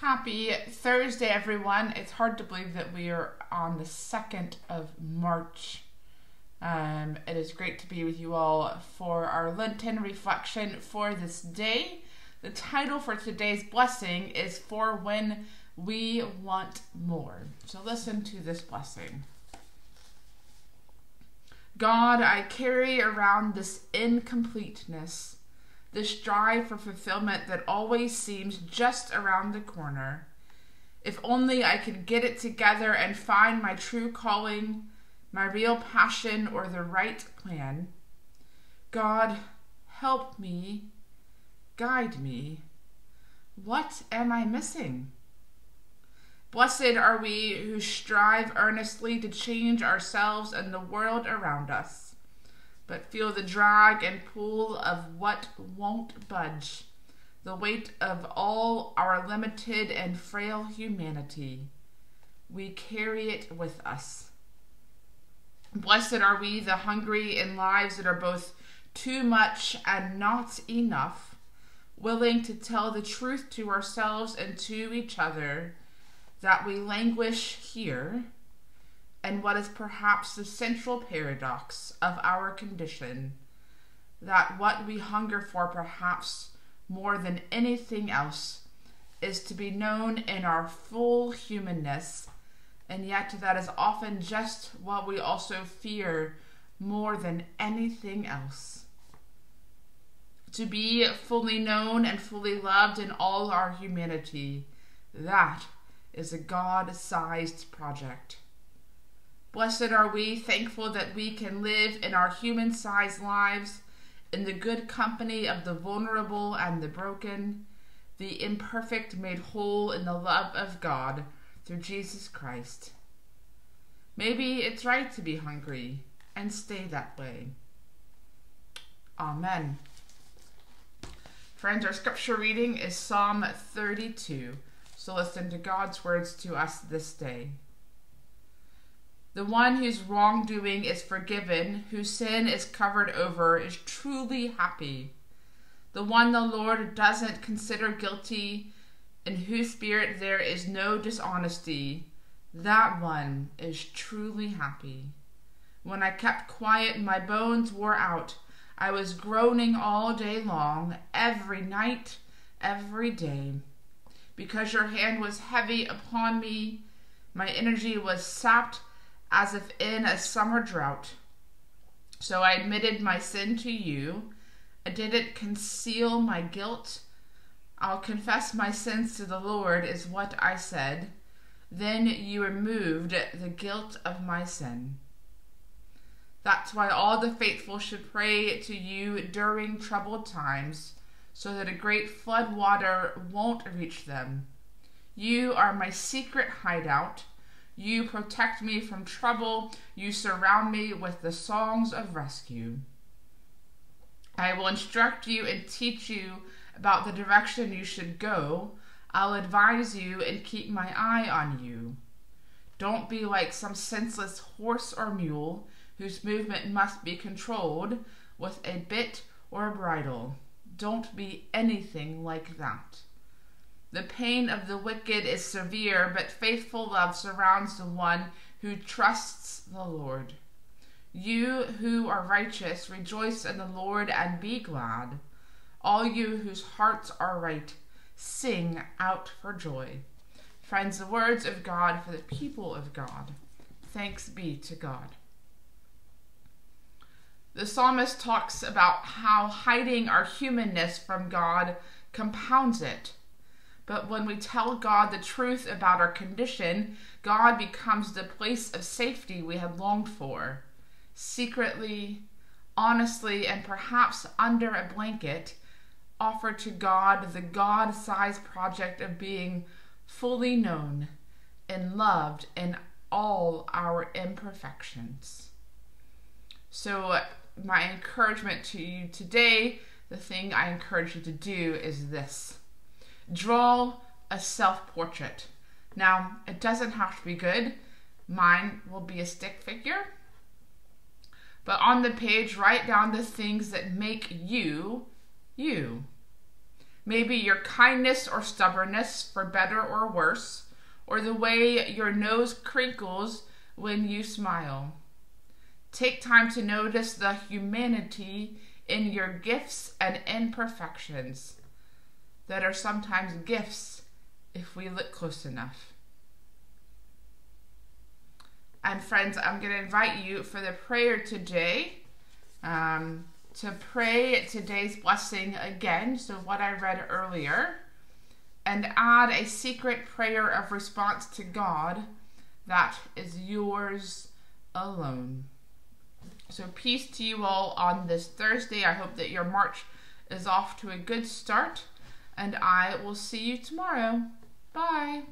Happy Thursday, everyone. It's hard to believe that we are on the 2nd of March. Um, it is great to be with you all for our Lenten reflection for this day. The title for today's blessing is For When We Want More. So listen to this blessing. God, I carry around this incompleteness this drive for fulfillment that always seems just around the corner. If only I could get it together and find my true calling, my real passion, or the right plan. God, help me, guide me. What am I missing? Blessed are we who strive earnestly to change ourselves and the world around us but feel the drag and pull of what won't budge, the weight of all our limited and frail humanity. We carry it with us. Blessed are we, the hungry in lives that are both too much and not enough, willing to tell the truth to ourselves and to each other, that we languish here and what is perhaps the central paradox of our condition that what we hunger for, perhaps more than anything else, is to be known in our full humanness, and yet that is often just what we also fear more than anything else. To be fully known and fully loved in all our humanity, that is a God sized project. Blessed are we, thankful that we can live in our human sized lives in the good company of the vulnerable and the broken, the imperfect made whole in the love of God through Jesus Christ. Maybe it's right to be hungry and stay that way. Amen. Friends, our scripture reading is Psalm 32. So listen to God's words to us this day. The one whose wrongdoing is forgiven, whose sin is covered over, is truly happy. The one the Lord doesn't consider guilty, in whose spirit there is no dishonesty, that one is truly happy. When I kept quiet my bones wore out, I was groaning all day long, every night, every day. Because your hand was heavy upon me, my energy was sapped as if in a summer drought. So I admitted my sin to you. I didn't conceal my guilt. I'll confess my sins to the Lord, is what I said. Then you removed the guilt of my sin. That's why all the faithful should pray to you during troubled times, so that a great flood water won't reach them. You are my secret hideout. You protect me from trouble. You surround me with the songs of rescue. I will instruct you and teach you about the direction you should go. I'll advise you and keep my eye on you. Don't be like some senseless horse or mule whose movement must be controlled with a bit or a bridle. Don't be anything like that. The pain of the wicked is severe, but faithful love surrounds the one who trusts the Lord. You who are righteous, rejoice in the Lord and be glad. All you whose hearts are right, sing out for joy. Friends, the words of God for the people of God. Thanks be to God. The psalmist talks about how hiding our humanness from God compounds it but when we tell God the truth about our condition, God becomes the place of safety we had longed for. Secretly, honestly, and perhaps under a blanket, offer to God the God sized project of being fully known and loved in all our imperfections. So, my encouragement to you today, the thing I encourage you to do is this draw a self portrait. Now, it doesn't have to be good. Mine will be a stick figure. But on the page, write down the things that make you you. Maybe your kindness or stubbornness, for better or worse, or the way your nose crinkles when you smile. Take time to notice the humanity in your gifts and imperfections that are sometimes gifts if we look close enough. And friends, I'm going to invite you for the prayer today um, to pray today's blessing again. So, what I read earlier, and add a secret prayer of response to God that is yours alone. So, peace to you all on this Thursday. I hope that your March is off to a good start, and I will see you tomorrow. Bye.